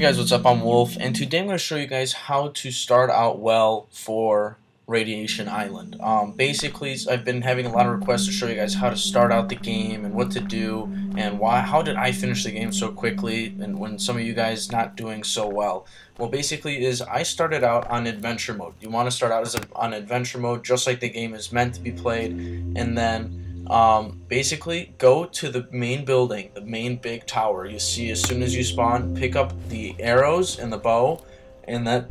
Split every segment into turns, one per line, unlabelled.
Guys, what's up? I'm Wolf, and today I'm going to show you guys how to start out well for Radiation Island. Um, basically, I've been having a lot of requests to show you guys how to start out the game and what to do and why. How did I finish the game so quickly and when some of you guys not doing so well? Well, basically, is I started out on adventure mode. You want to start out as a, on adventure mode, just like the game is meant to be played, and then um, basically, go to the main building, the main big tower. You see as soon as you spawn, pick up the arrows and the bow, and that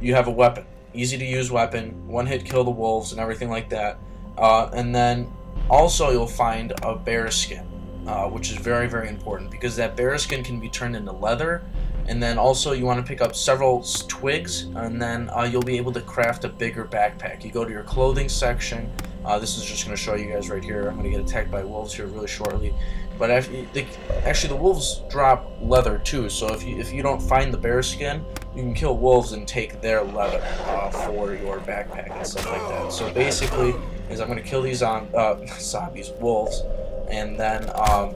you have a weapon. Easy to use weapon, one hit kill the wolves and everything like that. Uh, and then also you'll find a bear skin, uh, which is very, very important because that bear skin can be turned into leather. And then also you want to pick up several twigs and then uh, you'll be able to craft a bigger backpack. You go to your clothing section uh, this is just going to show you guys right here. I'm going to get attacked by wolves here really shortly. But actually, the wolves drop leather too, so if you if you don't find the bear skin, you can kill wolves and take their leather uh, for your backpack and stuff like that. So basically, is I'm going to kill these on uh, zombies, wolves, and then um,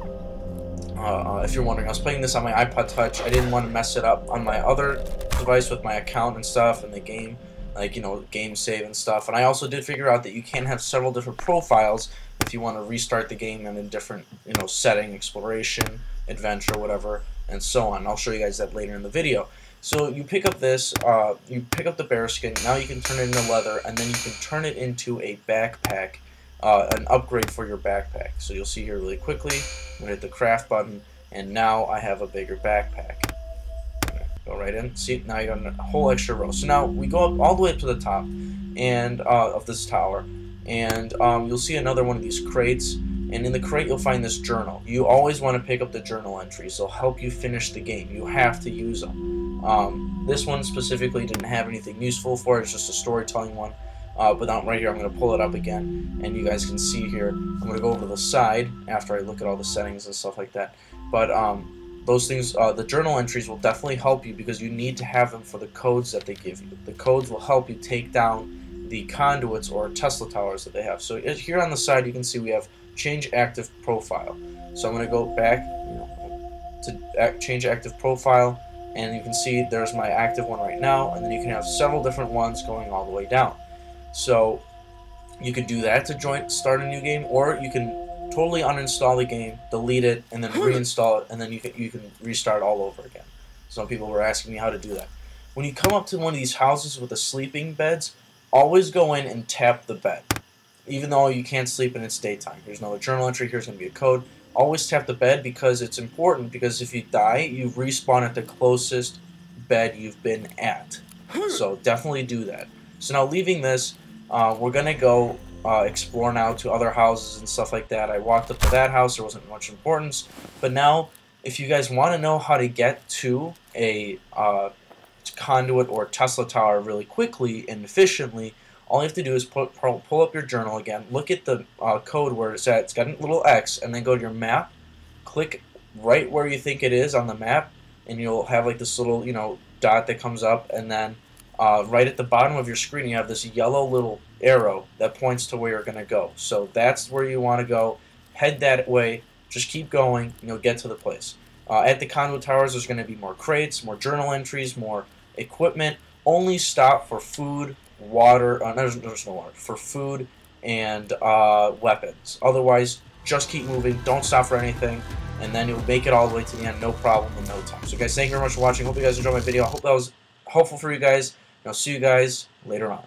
uh, uh, if you're wondering, I was playing this on my iPod Touch. I didn't want to mess it up on my other device with my account and stuff and the game like you know game save and stuff. And I also did figure out that you can have several different profiles if you want to restart the game in a different you know setting exploration adventure whatever and so on. I'll show you guys that later in the video. So you pick up this uh, you pick up the bear skin now you can turn it into leather and then you can turn it into a backpack uh, an upgrade for your backpack. So you'll see here really quickly I'm gonna hit the craft button and now I have a bigger backpack Go right in. See, now you got a whole extra row. So now we go up all the way up to the top and uh, of this tower, and um, you'll see another one of these crates. And in the crate, you'll find this journal. You always want to pick up the journal entries. They'll help you finish the game. You have to use them. Um, this one specifically didn't have anything useful for it. It's just a storytelling one. Uh, but right here, I'm going to pull it up again, and you guys can see here. I'm going to go over the side after I look at all the settings and stuff like that. But um, those things, uh, the journal entries will definitely help you because you need to have them for the codes that they give you. The codes will help you take down the conduits or Tesla towers that they have. So here on the side, you can see we have change active profile. So I'm going to go back to change active profile, and you can see there's my active one right now, and then you can have several different ones going all the way down. So you could do that to join start a new game, or you can totally uninstall the game, delete it, and then reinstall it, and then you can, you can restart all over again. Some people were asking me how to do that. When you come up to one of these houses with the sleeping beds, always go in and tap the bed. Even though you can't sleep in its daytime. Here's another journal entry, here's going to be a code. Always tap the bed because it's important, because if you die, you respawn at the closest bed you've been at. So definitely do that. So now leaving this, uh, we're going to go uh, explore now to other houses and stuff like that. I walked up to that house, there wasn't much importance. But now, if you guys want to know how to get to a uh, conduit or Tesla tower really quickly and efficiently, all you have to do is pull, pull up your journal again, look at the uh, code where it's at, it's got a little X, and then go to your map, click right where you think it is on the map, and you'll have like this little, you know, dot that comes up, and then uh, right at the bottom of your screen you have this yellow little arrow that points to where you're going to go. So that's where you want to go. Head that way. Just keep going, and you'll get to the place. Uh, at the conduit towers, there's going to be more crates, more journal entries, more equipment. Only stop for food, water. Uh, there's, there's no water for food and uh, weapons. Otherwise, just keep moving. Don't stop for anything, and then you'll make it all the way to the end, no problem in no time. So, guys, thank you very much for watching. Hope you guys enjoyed my video. I hope that was helpful for you guys. I'll see you guys later on.